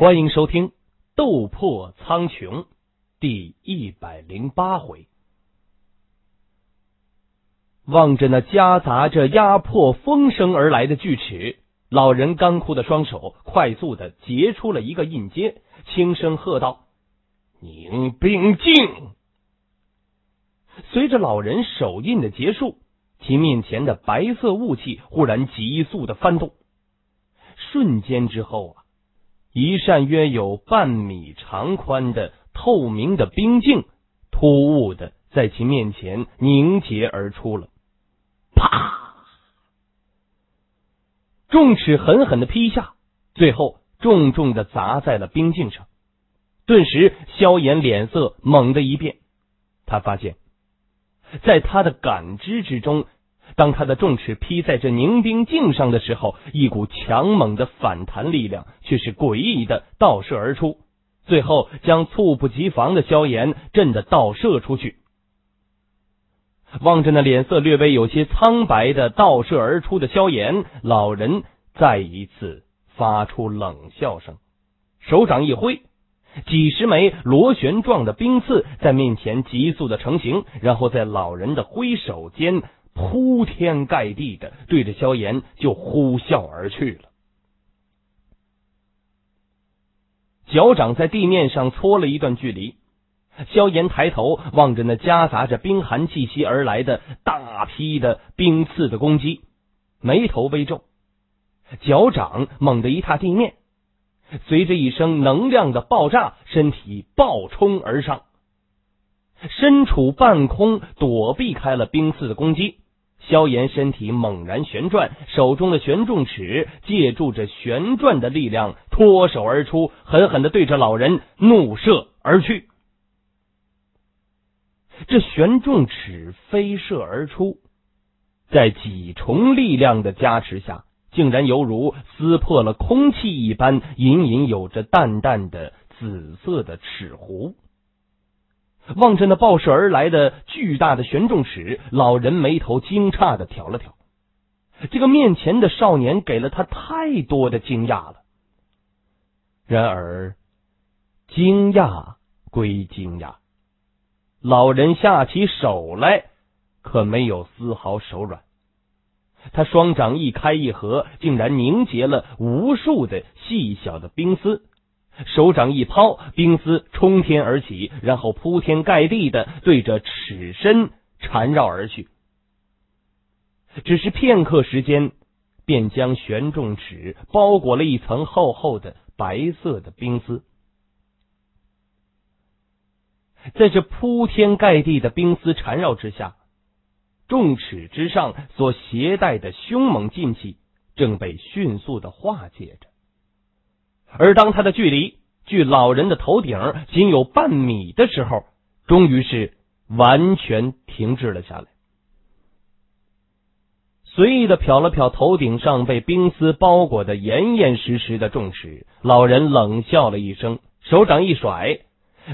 欢迎收听《斗破苍穹》第一百零八回。望着那夹杂着压迫风声而来的锯齿，老人干枯的双手快速的结出了一个印阶，轻声喝道：“宁冰静。”随着老人手印的结束，其面前的白色雾气忽然急速的翻动，瞬间之后，一扇约有半米长宽的透明的冰镜突兀的在其面前凝结而出了。啪！重尺狠狠的劈下，最后重重的砸在了冰镜上。顿时，萧炎脸色猛地一变，他发现，在他的感知之中，当他的重尺劈在这凝冰镜上的时候，一股强猛的反弹力量却是诡异的倒射而出，最后将猝不及防的萧炎震得倒射出去。望着那脸色略微有些苍白的倒射而出的萧炎，老人再一次发出冷笑声，手掌一挥，几十枚螺旋状的冰刺在面前急速的成型，然后在老人的挥手间铺天盖地的对着萧炎就呼啸而去了。脚掌在地面上搓了一段距离。萧炎抬头望着那夹杂着冰寒气息而来的大批的冰刺的攻击，眉头微皱，脚掌猛地一踏地面，随着一声能量的爆炸，身体暴冲而上，身处半空躲避开了冰刺的攻击。萧炎身体猛然旋转，手中的玄重尺借助着旋转的力量脱手而出，狠狠的对着老人怒射而去。这玄重尺飞射而出，在几重力量的加持下，竟然犹如撕破了空气一般，隐隐有着淡淡的紫色的齿弧。望着那爆射而来的巨大的玄重尺，老人眉头惊诧的挑了挑。这个面前的少年给了他太多的惊讶了。然而，惊讶归惊讶。老人下起手来，可没有丝毫手软。他双掌一开一合，竟然凝结了无数的细小的冰丝。手掌一抛，冰丝冲天而起，然后铺天盖地的对着尺身缠绕而去。只是片刻时间，便将玄重尺包裹了一层厚厚的白色的冰丝。在这铺天盖地的冰丝缠绕之下，重尺之上所携带的凶猛劲气正被迅速的化解着。而当他的距离距老人的头顶仅有半米的时候，终于是完全停滞了下来。随意的瞟了瞟头顶上被冰丝包裹的严严实实的重尺，老人冷笑了一声，手掌一甩。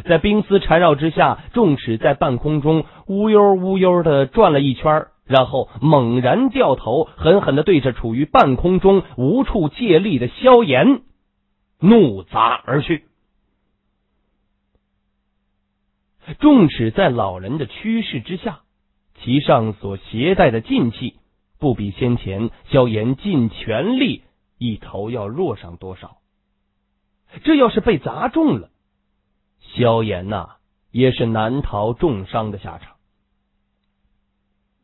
在冰丝缠绕之下，重尺在半空中乌悠乌悠的转了一圈，然后猛然掉头，狠狠的对着处于半空中无处借力的萧炎怒砸而去。重尺在老人的驱使之下，其上所携带的劲气，不比先前萧炎尽全力一头要弱上多少。这要是被砸中了，萧炎呐，也是难逃重伤的下场。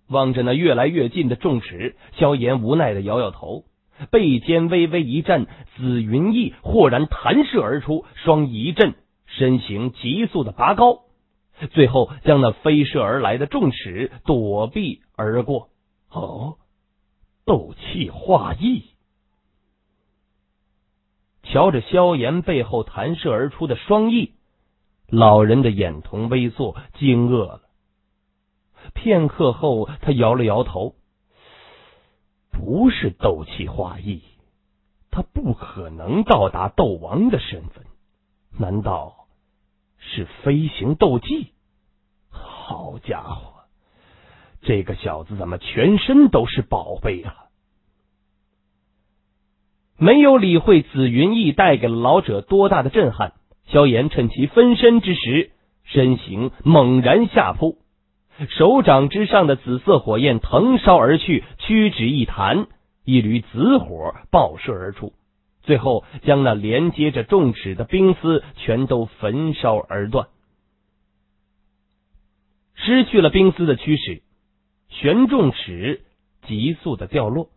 望着那越来越近的重尺，萧炎无奈的摇摇头，背肩微微一震，紫云翼豁然弹射而出，双翼一震，身形急速的拔高，最后将那飞射而来的重尺躲避而过。哦，斗气化翼！瞧着萧炎背后弹射而出的双翼。老人的眼瞳微缩，惊愕了。片刻后，他摇了摇头：“不是斗气化翼，他不可能到达斗王的身份。难道是飞行斗技？好家伙，这个小子怎么全身都是宝贝啊！”没有理会紫云翼带给了老者多大的震撼，萧炎趁其分身之时，身形猛然下扑，手掌之上的紫色火焰腾烧而去，屈指一弹，一缕紫火爆射而出，最后将那连接着众尺的冰丝全都焚烧而断。失去了冰丝的驱使，玄重尺急速的掉落。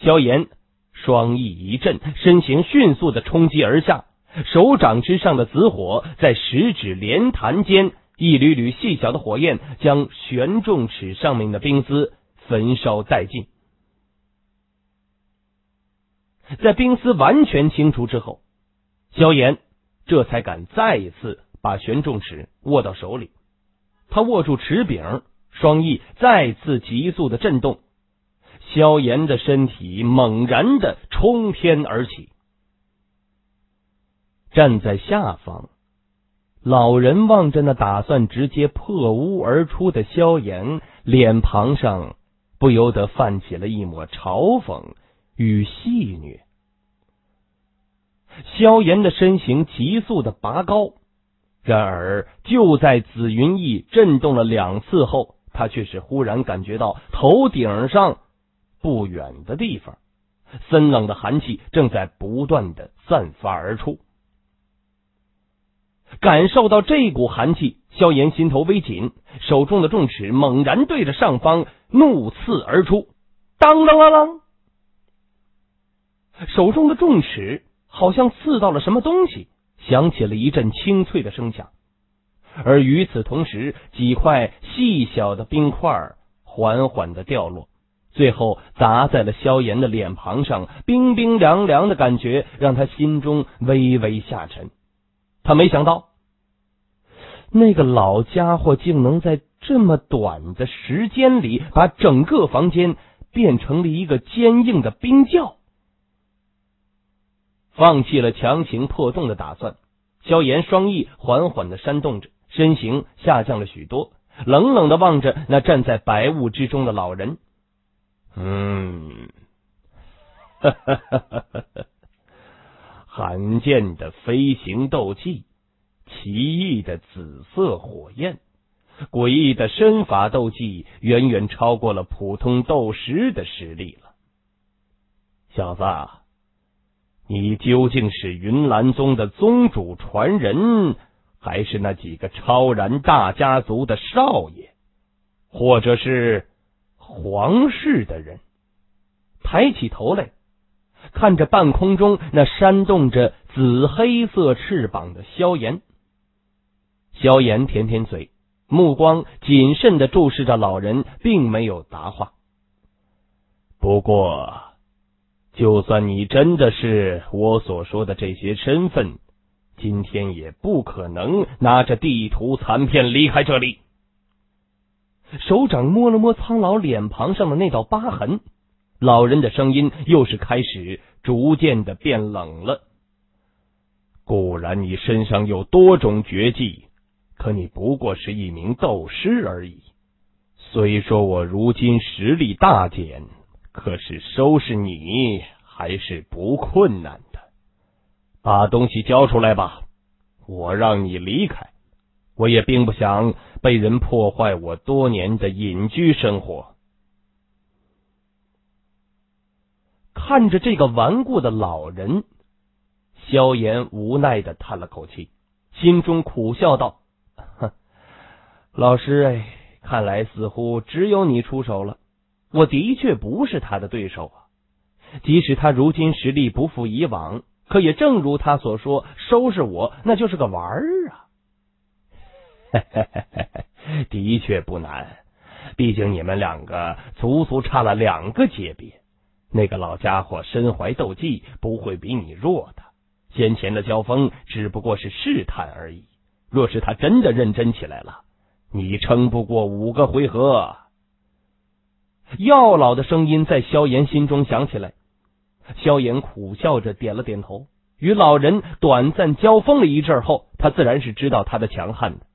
萧炎双翼一震，身形迅速的冲击而下，手掌之上的紫火在十指连弹间，一缕缕细小的火焰将玄重齿上面的冰丝焚烧殆尽。在冰丝完全清除之后，萧炎这才敢再一次把玄重齿握到手里。他握住齿柄，双翼再次急速的震动，萧炎的身体猛然的冲天而起。站在下方，老人望着那打算直接破屋而出的萧炎，脸庞上不由得泛起了一抹嘲讽与戏谑。萧炎的身形急速的拔高。然而，就在紫云翼震动了两次后，他却是忽然感觉到头顶上不远的地方，森冷的寒气正在不断的散发而出。感受到这股寒气，萧炎心头微紧，手中的重尺猛然对着上方怒刺而出，当当啷啷，手中的重尺好像刺到了什么东西。响起了一阵清脆的声响，而与此同时，几块细小的冰块缓缓的掉落，最后砸在了萧炎的脸庞上，冰冰凉凉的感觉让他心中微微下沉。他没想到，那个老家伙竟能在这么短的时间里，把整个房间变成了一个坚硬的冰窖。放弃了强行破洞的打算，萧炎双翼缓缓的扇动着，身形下降了许多，冷冷的望着那站在白雾之中的老人。嗯，哈哈哈哈哈哈！罕见的飞行斗技，奇异的紫色火焰，诡异的身法斗技，远远超过了普通斗师的实力了，小子。你究竟是云岚宗的宗主传人，还是那几个超然大家族的少爷，或者是皇室的人？抬起头来，看着半空中那扇动着紫黑色翅膀的萧炎。萧炎舔舔嘴，目光谨慎的注视着老人，并没有答话。不过。就算你真的是我所说的这些身份，今天也不可能拿着地图残片离开这里。手掌摸了摸苍老脸庞上的那道疤痕，老人的声音又是开始逐渐的变冷了。固然你身上有多种绝技，可你不过是一名斗师而已。虽说我如今实力大减。可是收拾你还是不困难的，把东西交出来吧，我让你离开。我也并不想被人破坏我多年的隐居生活。看着这个顽固的老人，萧炎无奈的叹了口气，心中苦笑道：“老师，哎，看来似乎只有你出手了。”我的确不是他的对手啊！即使他如今实力不复以往，可也正如他所说，收拾我那就是个玩儿啊！的确不难，毕竟你们两个足足差了两个阶别。那个老家伙身怀斗技，不会比你弱的。先前的交锋只不过是试探而已。若是他真的认真起来了，你撑不过五个回合。药老的声音在萧炎心中响起来，萧炎苦笑着点了点头。与老人短暂交锋了一阵后，他自然是知道他的强悍的。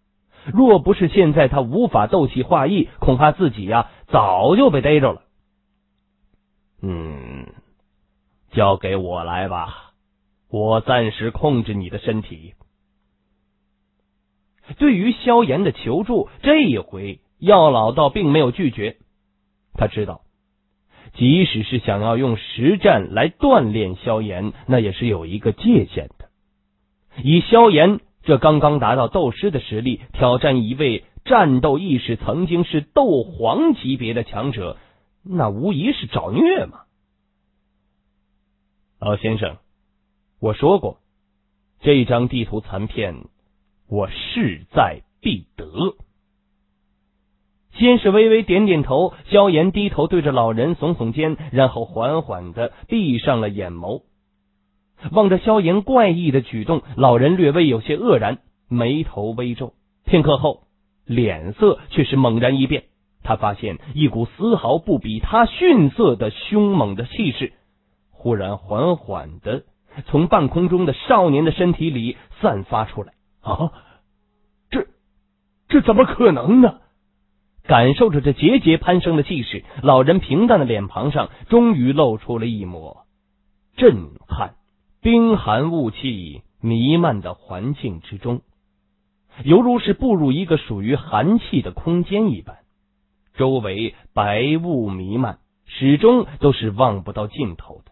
若不是现在他无法斗气化意，恐怕自己呀早就被逮着了。嗯，交给我来吧，我暂时控制你的身体。对于萧炎的求助，这一回药老道并没有拒绝。他知道，即使是想要用实战来锻炼萧炎，那也是有一个界限的。以萧炎这刚刚达到斗师的实力，挑战一位战斗意识曾经是斗皇级别的强者，那无疑是找虐嘛。老先生，我说过，这张地图残片。我势在必得。先是微微点点头，萧炎低头对着老人耸耸肩，然后缓缓的闭上了眼眸。望着萧炎怪异的举动，老人略微有些愕然，眉头微皱。片刻后，脸色却是猛然一变，他发现一股丝毫不比他逊色的凶猛的气势，忽然缓缓的从半空中的少年的身体里散发出来。啊，这这怎么可能呢？感受着这节节攀升的气势，老人平淡的脸庞上终于露出了一抹震撼。冰寒雾气弥漫的环境之中，犹如是步入一个属于寒气的空间一般。周围白雾弥漫，始终都是望不到尽头的。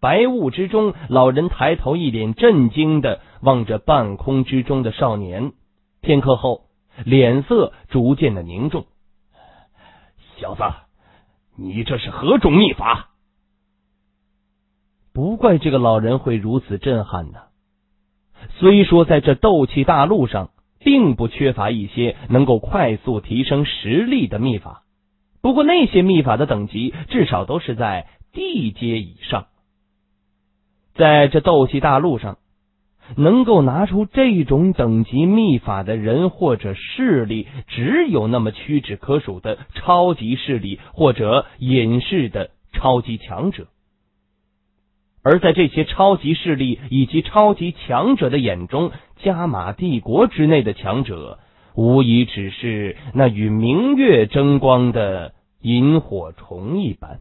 白雾之中，老人抬头，一脸震惊的望着半空之中的少年。片刻后，脸色逐渐的凝重。小子，你这是何种秘法？不怪这个老人会如此震撼呢。虽说在这斗气大陆上，并不缺乏一些能够快速提升实力的秘法，不过那些秘法的等级至少都是在地阶以上。在这斗气大陆上，能够拿出这种等级秘法的人或者势力，只有那么屈指可数的超级势力或者隐士的超级强者。而在这些超级势力以及超级强者的眼中，加玛帝国之内的强者，无疑只是那与明月争光的萤火虫一般。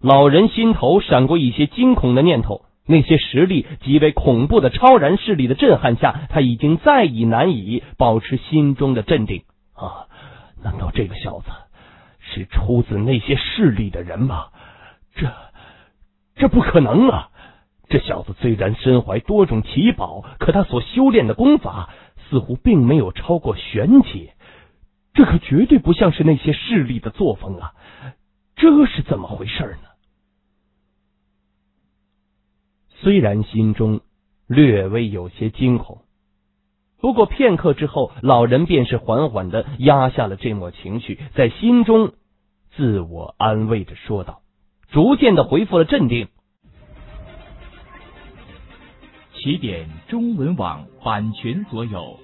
老人心头闪过一些惊恐的念头，那些实力极为恐怖的超然势力的震撼下，他已经再已难以保持心中的镇定啊！难道这个小子是出自那些势力的人吗？这这不可能啊！这小子虽然身怀多种奇宝，可他所修炼的功法似乎并没有超过玄阶，这可绝对不像是那些势力的作风啊！这是怎么回事呢？虽然心中略微有些惊恐，不过片刻之后，老人便是缓缓的压下了这抹情绪，在心中自我安慰着说道，逐渐的恢复了镇定。起点中文网版权所有，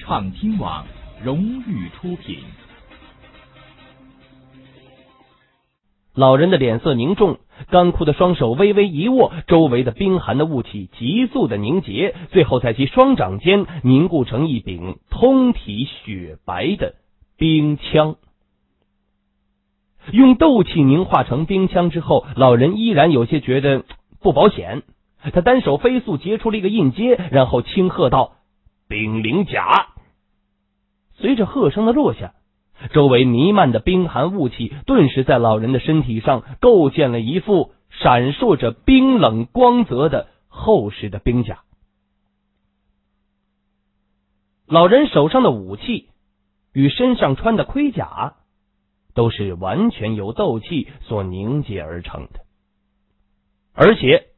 畅听网荣誉出品。老人的脸色凝重，干枯的双手微微一握，周围的冰寒的雾气急速的凝结，最后在其双掌间凝固成一柄通体雪白的冰枪。用斗气凝化成冰枪之后，老人依然有些觉得 不保险。他单手飞速结出了一个印阶，然后轻喝道：“冰灵甲！”随着喝声的落下。周围弥漫的冰寒雾气，顿时在老人的身体上构建了一副闪烁着冰冷光泽的厚实的冰甲。老人手上的武器与身上穿的盔甲，都是完全由斗气所凝结而成的，而且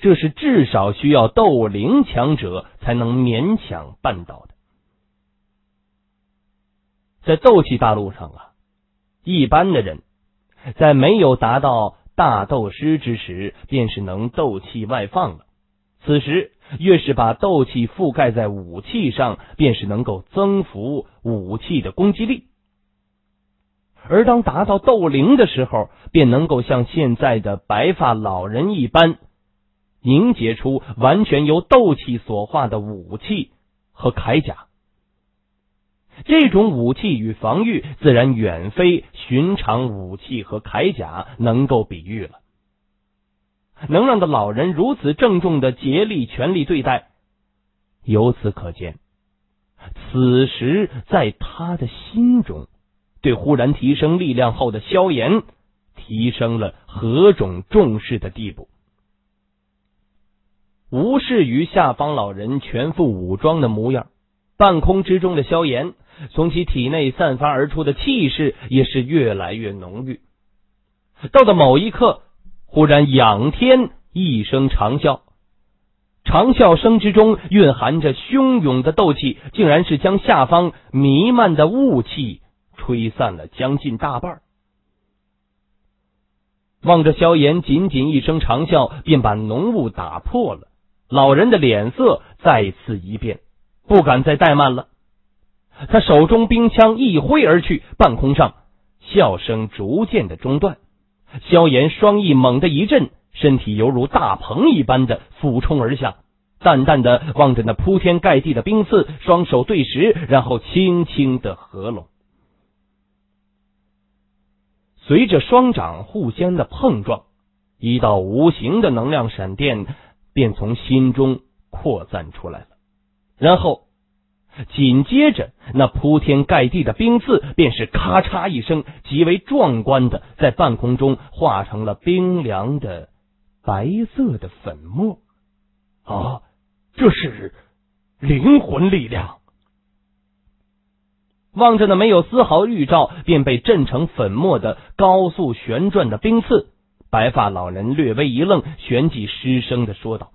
这是至少需要斗灵强者才能勉强办到的。在斗气大陆上啊，一般的人在没有达到大斗师之时，便是能斗气外放了。此时越是把斗气覆盖在武器上，便是能够增幅武器的攻击力。而当达到斗灵的时候，便能够像现在的白发老人一般，凝结出完全由斗气所化的武器和铠甲。这种武器与防御，自然远非寻常武器和铠甲能够比喻了。能让的老人如此郑重的竭力全力对待，由此可见，此时在他的心中，对忽然提升力量后的萧炎，提升了何种重视的地步。无视于下方老人全副武装的模样，半空之中的萧炎，从其体内散发而出的气势也是越来越浓郁。到了某一刻。忽然，仰天一声长啸，长啸声之中蕴含着汹涌的斗气，竟然是将下方弥漫的雾气吹散了将近大半。望着萧炎仅仅一声长啸，便把浓雾打破了，老人的脸色再次一变，不敢再怠慢了。他手中冰枪一挥而去，半空上笑声逐渐的中断。萧炎双翼猛地一震，身体犹如大鹏一般的俯冲而下，淡淡的望着那铺天盖地的冰刺，双手对时，然后轻轻的合拢。随着双掌互相的碰撞，一道无形的能量闪电便从心中扩散出来了，然后。紧接着，那铺天盖地的冰刺便是咔嚓一声，极为壮观的在半空中化成了冰凉的白色的粉末。啊，这是灵魂力量！望着那没有丝毫预兆便被震成粉末的高速旋转的冰刺，白发老人略微一愣，旋即失声的说道：“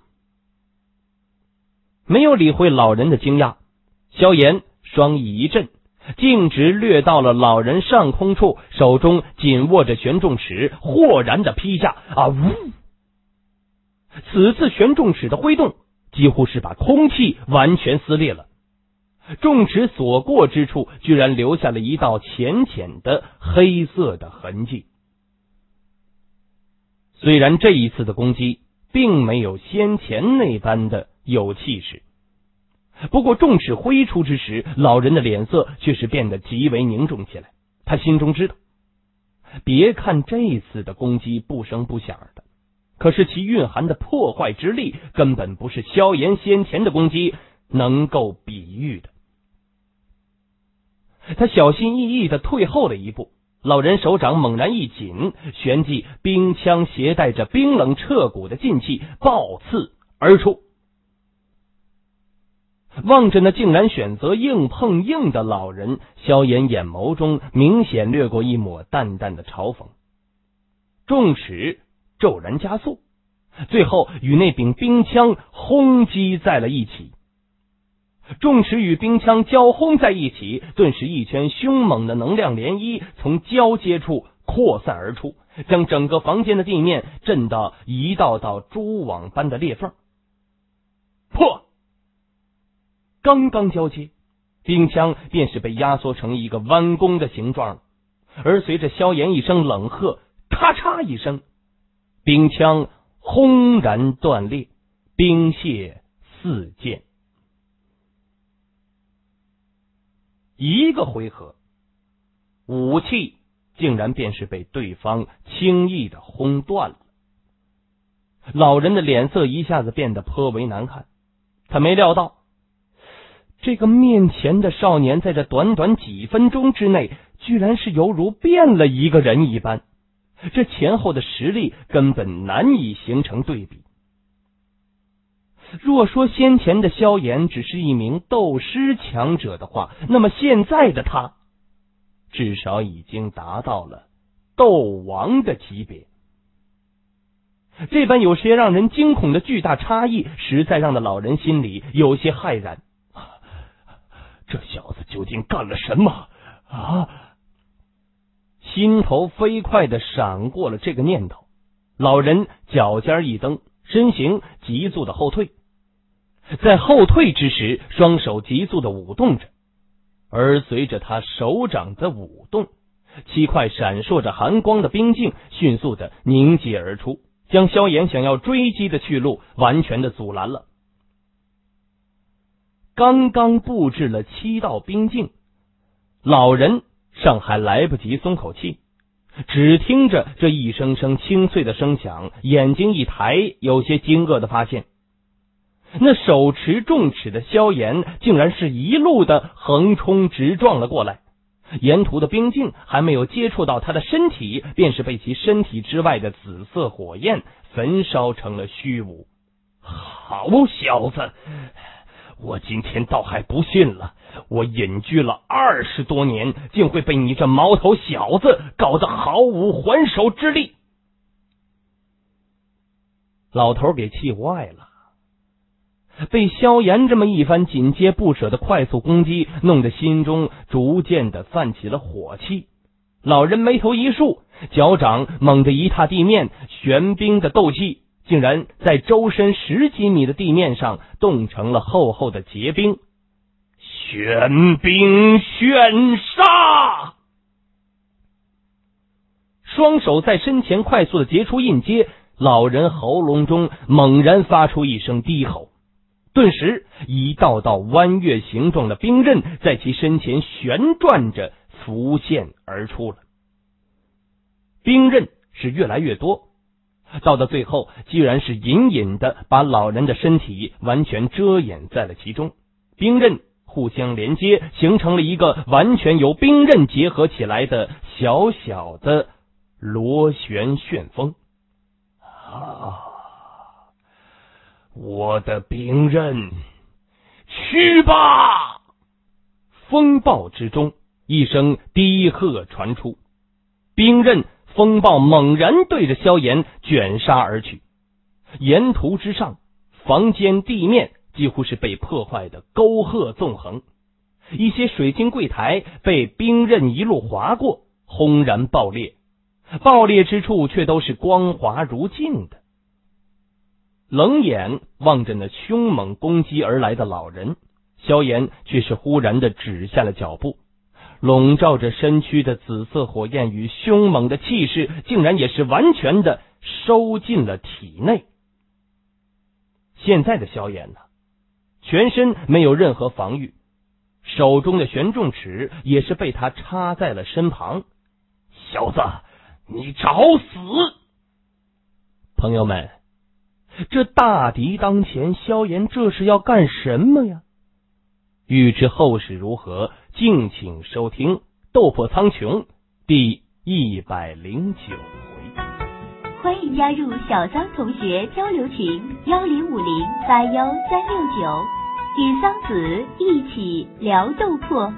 没有理会老人的惊讶。”萧炎双翼一震，径直掠到了老人上空处，手中紧握着玄重尺，豁然的劈下。啊呜！此次玄重尺的挥动，几乎是把空气完全撕裂了。重尺所过之处，居然留下了一道浅浅的黑色的痕迹。虽然这一次的攻击，并没有先前那般的有气势。不过，重尺挥出之时，老人的脸色却是变得极为凝重起来。他心中知道，别看这次的攻击不声不响的，可是其蕴含的破坏之力，根本不是萧炎先前的攻击能够比喻的。他小心翼翼的退后了一步，老人手掌猛然一紧，旋即冰枪携带着冰冷彻骨的劲气暴刺而出。望着那竟然选择硬碰硬的老人，萧炎眼眸中明显掠过一抹淡淡的嘲讽。重尺骤然加速，最后与那柄冰枪轰击在了一起。重尺与冰枪交轰在一起，顿时一圈凶猛的能量涟漪从交接处扩散而出，将整个房间的地面震到一道道蛛网般的裂缝。破！刚刚交接，冰枪便是被压缩成一个弯弓的形状。而随着萧炎一声冷喝，咔嚓一声，冰枪轰然断裂，冰屑四溅。一个回合，武器竟然便是被对方轻易的轰断了。老人的脸色一下子变得颇为难看，他没料到。这个面前的少年，在这短短几分钟之内，居然是犹如变了一个人一般。这前后的实力根本难以形成对比。若说先前的萧炎只是一名斗师强者的话，那么现在的他，至少已经达到了斗王的级别。这般有些让人惊恐的巨大差异，实在让那老人心里有些骇然。这小子究竟干了什么啊？心头飞快的闪过了这个念头，老人脚尖一蹬，身形急速的后退。在后退之时，双手急速的舞动着，而随着他手掌的舞动，七块闪烁着寒光的冰镜迅速的凝结而出，将萧炎想要追击的去路完全的阻拦了。刚刚布置了七道冰镜，老人尚还来不及松口气，只听着这一声声清脆的声响，眼睛一抬，有些惊愕的发现，那手持重尺的萧炎竟然是一路的横冲直撞了过来。沿途的冰镜还没有接触到他的身体，便是被其身体之外的紫色火焰焚烧成了虚无。好小子，我今天倒还不信了，我隐居了二十多年，竟会被你这毛头小子搞得毫无还手之力。老头给气坏了。被萧炎这么一番紧接不舍的快速攻击，弄得心中逐渐的泛起了火气。老人眉头一竖，脚掌猛地一踏地面，玄冰的斗气竟然在周身十几米的地面上冻成了厚厚的结冰。玄冰玄沙，双手在身前快速的结出印阶，老人喉咙中猛然发出一声低吼。顿时，一道道弯月形状的冰刃在其身前旋转着浮现而出了。冰刃是越来越多，到了最后，居然是隐隐的把老人的身体完全遮掩在了其中。冰刃互相连接，形成了一个完全由冰刃结合起来的小小的螺旋旋风。啊！我的兵刃，去吧！风暴之中，一声低喝传出，兵刃风暴猛然对着萧炎卷杀而去。沿途之上，房间地面几乎是被破坏的沟壑纵横，一些水晶柜台被兵刃一路划过，轰然爆裂，爆裂之处却都是光滑如镜的。冷眼望着那凶猛攻击而来的老人，萧炎却是忽然的止下了脚步。笼罩着身躯的紫色火焰与凶猛的气势，竟然也是完全的收进了体内。现在的萧炎呢，全身没有任何防御，手中的玄重尺也是被他插在了身旁。小子，你找死！朋友们。这大敌当前，萧炎这是要干什么呀？欲知后事如何，敬请收听《斗破苍穹》第一百零九回。欢迎加入小桑同学交流群：幺零五零八幺三六九，与桑子一起聊斗破。